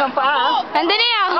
ang paa. Nandun na yan.